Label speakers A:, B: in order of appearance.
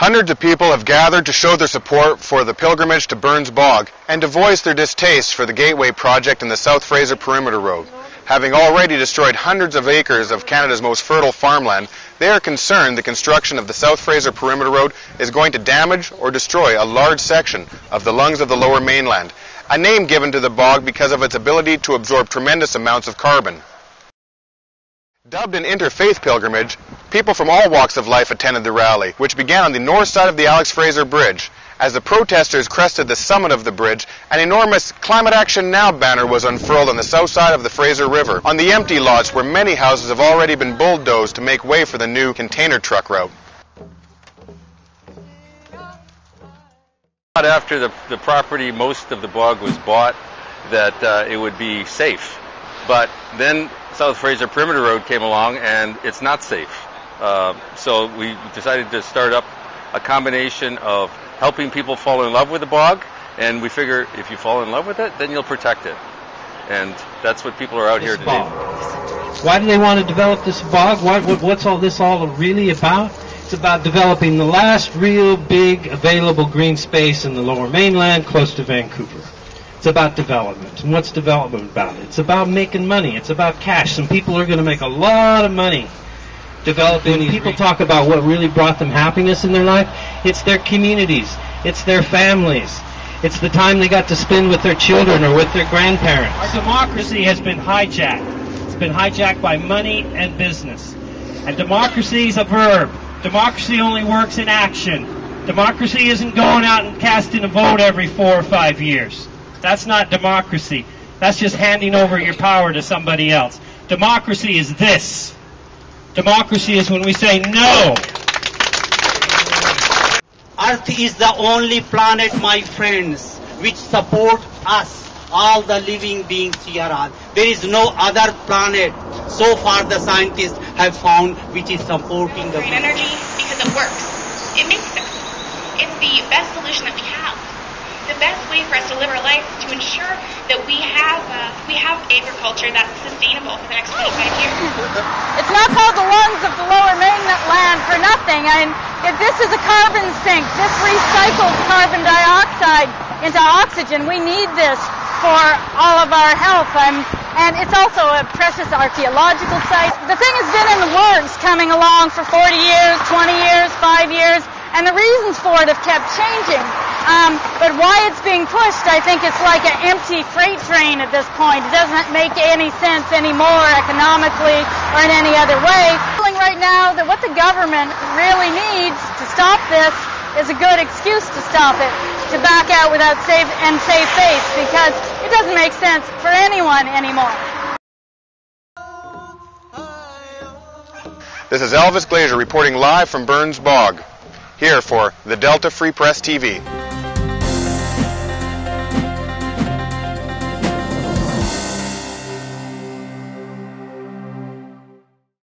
A: Hundreds of people have gathered to show their support for the pilgrimage to Burns Bog and to voice their distaste for the Gateway project in the South Fraser Perimeter Road. Having already destroyed hundreds of acres of Canada's most fertile farmland, they are concerned the construction of the South Fraser Perimeter Road is going to damage or destroy a large section of the lungs of the lower mainland, a name given to the bog because of its ability to absorb tremendous amounts of carbon. Dubbed an interfaith pilgrimage, people from all walks of life attended the rally, which began on the north side of the Alex Fraser Bridge. As the protesters crested the summit of the bridge, an enormous Climate Action Now banner was unfurled on the south side of the Fraser River, on the empty lots where many houses have already been bulldozed to make way for the new container truck route.
B: After the, the property, most of the bog was bought, that uh, it would be safe. But then South Fraser Perimeter Road came along and it's not safe. Uh, so we decided to start up a combination of helping people fall in love with the bog, and we figure if you fall in love with it, then you'll protect it. And that's what people are out
C: this
B: here today.
C: Bog. Why do they want to develop this bog? Why, what, what's all this all really about? It's about developing the last real big available green space in the lower mainland close to Vancouver. It's about development. And what's development about? It's about making money. It's about cash. Some people are going to make a lot of money developing. When people talk about what really brought them happiness in their life, it's their communities. It's their families. It's the time they got to spend with their children or with their grandparents. Our democracy has been hijacked. It's been hijacked by money and business. And democracy is a verb. Democracy only works in action. Democracy isn't going out and casting a vote every four or five years. That's not democracy. That's just handing over your power to somebody else. Democracy is this. Democracy is when we say no.
D: Earth is the only planet, my friends, which support us, all the living beings here on. There is no other planet so far the scientists have found which is supporting the
E: green energy because it works. It makes sense. It's the best solution that we have the best way for us to live our life is to ensure that we have uh, we have agriculture that's sustainable for the next 25 years.
F: Not called the lungs of the lower mainland for nothing. Mean, if this is a carbon sink, this recycles carbon dioxide into oxygen. We need this for all of our health. Um, and it's also a precious archaeological site. The thing has been in the works coming along for 40 years, 20 years, 5 years, and the reasons for it have kept changing. Um, but why it's being pushed, I think it's like an empty freight train at this point. It doesn't make any sense anymore economically or in any other way. Feeling right now that what the government really needs to stop this is a good excuse to stop it, to back out without save and save face, because it doesn't make sense for anyone anymore.
A: This is Elvis Glazier reporting live from Burns Bog, here for the Delta Free Press TV.